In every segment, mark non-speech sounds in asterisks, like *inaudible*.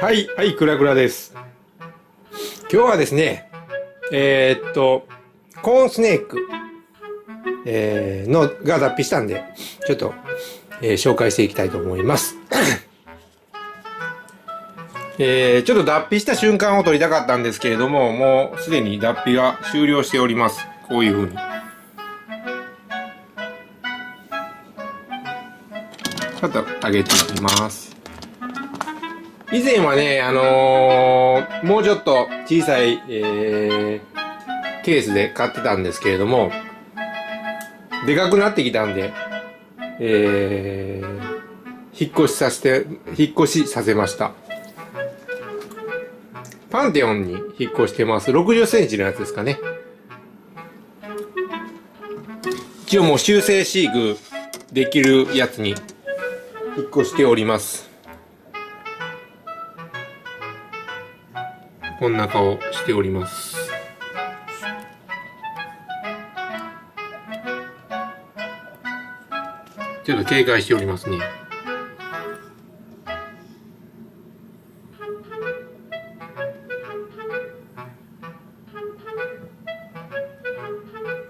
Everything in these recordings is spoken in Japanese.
はい、はい、クラクラです。今日はですね、えーっと、コーンスネーク、えーのが脱皮したんで、ちょっと、えー紹介していきたいと思います。*coughs* えーちょっと脱皮した瞬間を撮りたかったんですけれども、もうすでに脱皮が終了しております。こういう風に。ちょっと上げていきます。以前はね、あのーもうちょっと小さい、えーケースで買ってたんですけれども、でかくなってきたんで、えー引っ越しさせて、引っ越しさせました。パンテオンに引っ越してます。60センチのやつですかね。一応もう修正飼育できるやつに引っ越しております。こんな顔しております。ちょっと警戒しておりますね。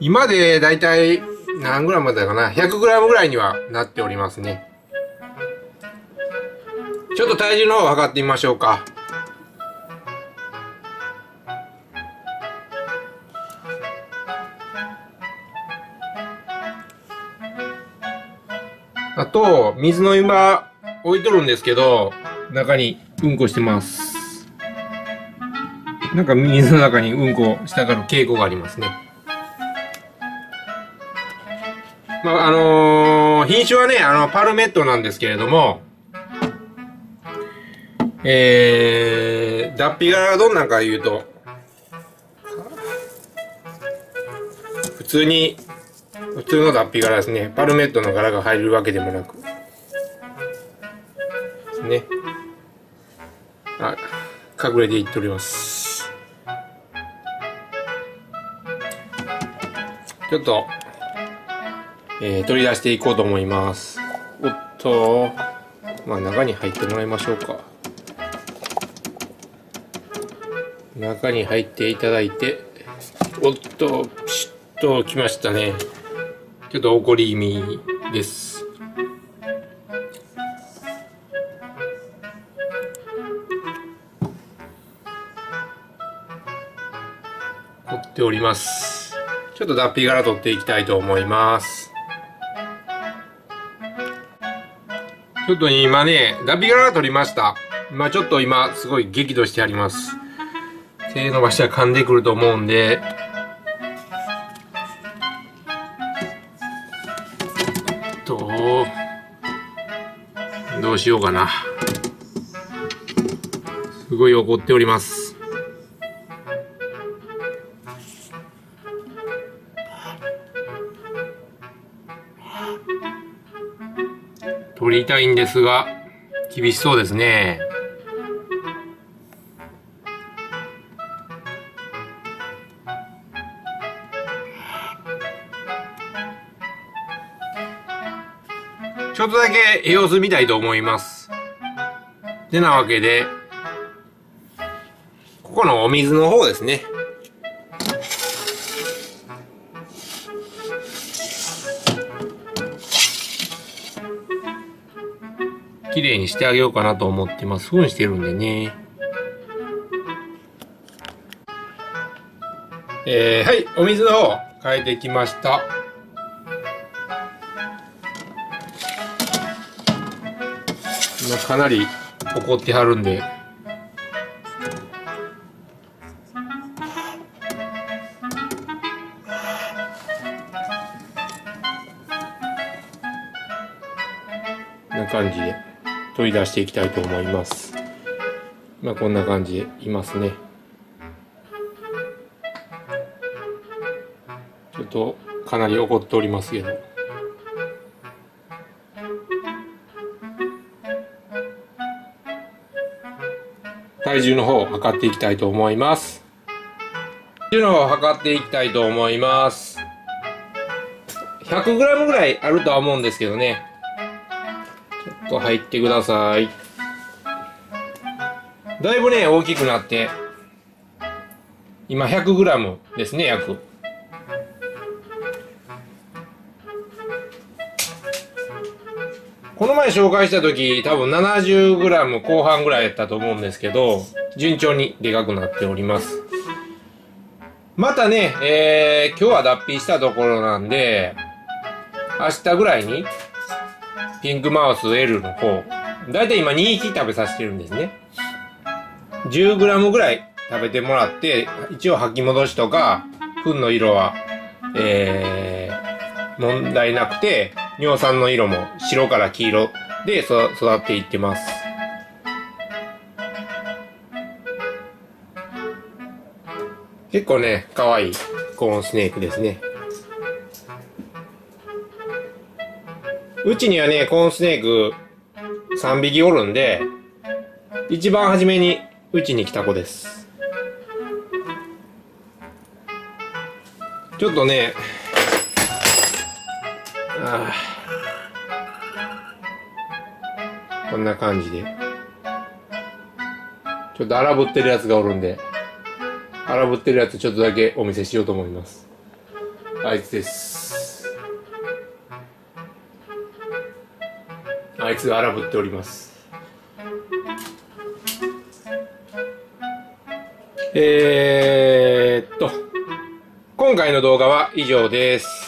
今でだいたい何グラムだかな ?100 グラムぐらいにはなっておりますね。ちょっと体重の方を測ってみましょうか。あと、水の今置いとるんですけど、中にうんこしてます。なんか水の中にうんこしたがる傾向がありますね。まあ、あのー品種はね、あの、パルメットなんですけれども、えー、脱皮柄がどんなんか言うと、普通に、普通の脱皮柄ですね。パルメットの柄が入るわけでもなく。ですね。あ、隠れていっております。ちょっと、えー取り出していこうと思います。おっと、まあ中に入ってもらいましょうか。中に入っていただいて、おっと、ピシッときましたね。ちょっと怒り気味です。凝っております。ちょっと脱皮柄取っていきたいと思います。ちょっと今ね、脱皮柄取りました。今ちょっと今すごい激怒してあります。手伸ばしたら噛んでくると思うんで、と、どうしようかな。すごい怒っております。取りたいんですが、厳しそうですね。ちょっとだけ様子見たいと思います。てなわけで、ここのお水の方ですね。綺麗にしてあげようかなと思ってます。ふんしてるんでね。えー、はい、お水の方変えてきました。かなり怒ってはるんで。こんな感じで取り出していきたいと思います。まあこんな感じでいますね。ちょっとかなり怒っておりますけど。体重の方を測っていきたいと思います。体重の方を測っていきたいと思います。100g ぐらいあるとは思うんですけどね。ちょっと入ってください。だいぶね、大きくなって、今 100g ですね、約。この前紹介した時、多分 70g 後半ぐらいやったと思うんですけど、順調にでかくなっております。またね、えー、今日は脱皮したところなんで、明日ぐらいに、ピンクマウス L の方、だいたい今2匹食べさせてるんですね。10g ぐらい食べてもらって、一応吐き戻しとか、糞の色は、えー、問題なくて、尿酸の色も白から黄色で育っていってます。結構ね、可愛いコーンスネークですね。うちにはね、コーンスネーク3匹おるんで、一番初めにうちに来た子です。ちょっとね、あ *sighs* こんな感じで。ちょっと荒ぶってるやつがおるんで、荒ぶってるやつちょっとだけお見せしようと思います。あいつです。あいつが荒ぶっております。えー、っと、今回の動画は以上です。